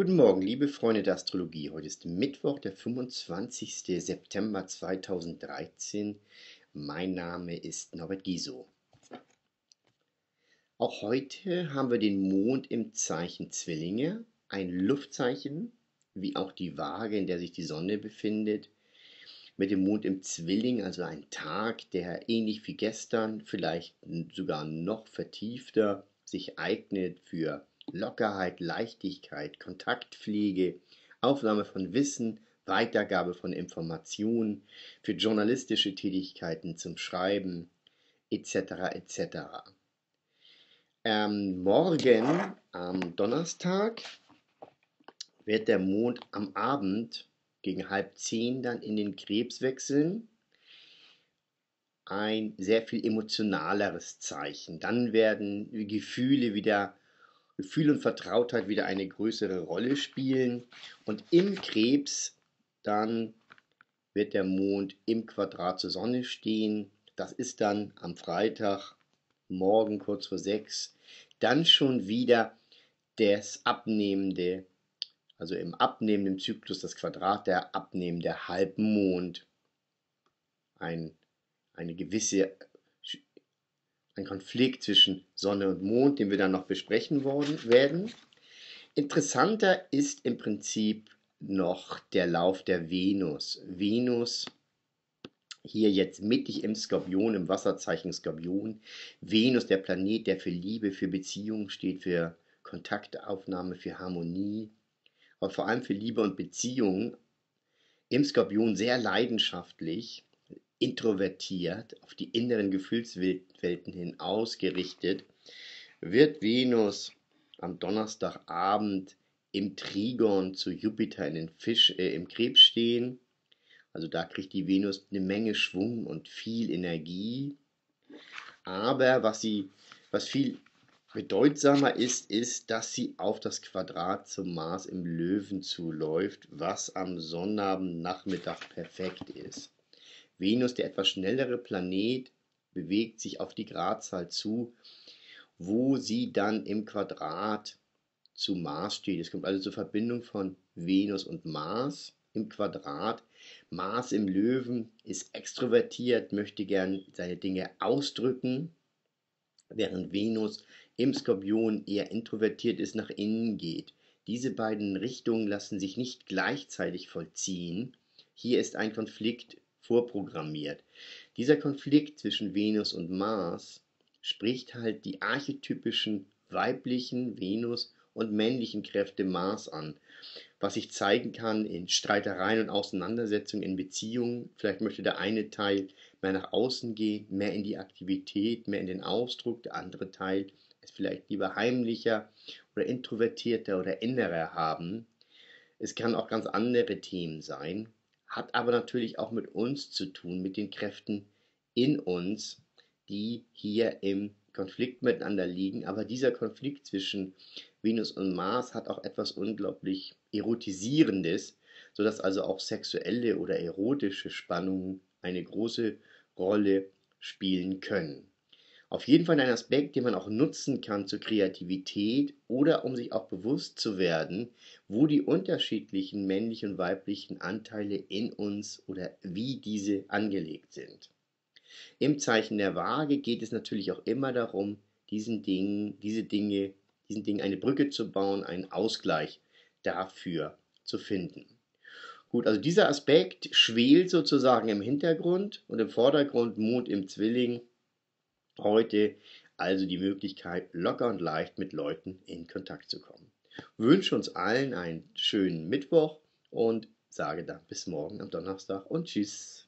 Guten Morgen, liebe Freunde der Astrologie. Heute ist Mittwoch, der 25. September 2013. Mein Name ist Norbert Giso. Auch heute haben wir den Mond im Zeichen Zwillinge, ein Luftzeichen, wie auch die Waage, in der sich die Sonne befindet. Mit dem Mond im Zwilling, also ein Tag, der ähnlich wie gestern, vielleicht sogar noch vertiefter sich eignet für Lockerheit, Leichtigkeit, Kontaktpflege, Aufnahme von Wissen, Weitergabe von Informationen, für journalistische Tätigkeiten zum Schreiben etc. etc. Ähm, morgen am Donnerstag wird der Mond am Abend gegen halb zehn dann in den Krebs wechseln. Ein sehr viel emotionaleres Zeichen. Dann werden Gefühle wieder Gefühl und Vertrautheit wieder eine größere Rolle spielen. Und im Krebs dann wird der Mond im Quadrat zur Sonne stehen. Das ist dann am Freitag, morgen kurz vor sechs, dann schon wieder das abnehmende, also im abnehmenden Zyklus das Quadrat der abnehmende Halbmond. Ein, eine gewisse ein Konflikt zwischen Sonne und Mond, den wir dann noch besprechen worden, werden. Interessanter ist im Prinzip noch der Lauf der Venus. Venus hier jetzt mittig im Skorpion, im Wasserzeichen Skorpion. Venus, der Planet, der für Liebe, für Beziehung steht, für Kontaktaufnahme, für Harmonie, aber vor allem für Liebe und Beziehung. Im Skorpion sehr leidenschaftlich, introvertiert, auf die inneren Gefühlswelten hin ausgerichtet, wird Venus am Donnerstagabend im Trigon zu Jupiter in den Fisch, äh, im Krebs stehen. Also da kriegt die Venus eine Menge Schwung und viel Energie. Aber was sie, was viel bedeutsamer ist, ist, dass sie auf das Quadrat zum Mars im Löwen zuläuft, was am Sonnabendnachmittag perfekt ist. Venus, der etwas schnellere Planet, bewegt sich auf die Gradzahl zu, wo sie dann im Quadrat zu Mars steht. Es kommt also zur Verbindung von Venus und Mars im Quadrat. Mars im Löwen ist extrovertiert, möchte gern seine Dinge ausdrücken, während Venus im Skorpion eher introvertiert ist, nach innen geht. Diese beiden Richtungen lassen sich nicht gleichzeitig vollziehen. Hier ist ein Konflikt vorprogrammiert. Dieser Konflikt zwischen Venus und Mars spricht halt die archetypischen weiblichen Venus und männlichen Kräfte Mars an, was sich zeigen kann in Streitereien und Auseinandersetzungen in Beziehungen. Vielleicht möchte der eine Teil mehr nach außen gehen, mehr in die Aktivität, mehr in den Ausdruck, der andere Teil ist vielleicht lieber heimlicher oder introvertierter oder innerer haben. Es kann auch ganz andere Themen sein hat aber natürlich auch mit uns zu tun, mit den Kräften in uns, die hier im Konflikt miteinander liegen. Aber dieser Konflikt zwischen Venus und Mars hat auch etwas unglaublich Erotisierendes, sodass also auch sexuelle oder erotische Spannungen eine große Rolle spielen können. Auf jeden Fall ein Aspekt, den man auch nutzen kann zur Kreativität oder um sich auch bewusst zu werden, wo die unterschiedlichen männlichen und weiblichen Anteile in uns oder wie diese angelegt sind. Im Zeichen der Waage geht es natürlich auch immer darum, diesen Dingen, diese Dinge, diesen Dingen eine Brücke zu bauen, einen Ausgleich dafür zu finden. Gut, also dieser Aspekt schwelt sozusagen im Hintergrund und im Vordergrund Mond im Zwilling Heute also die Möglichkeit, locker und leicht mit Leuten in Kontakt zu kommen. Ich wünsche uns allen einen schönen Mittwoch und sage dann bis morgen am Donnerstag und tschüss.